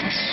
darkness.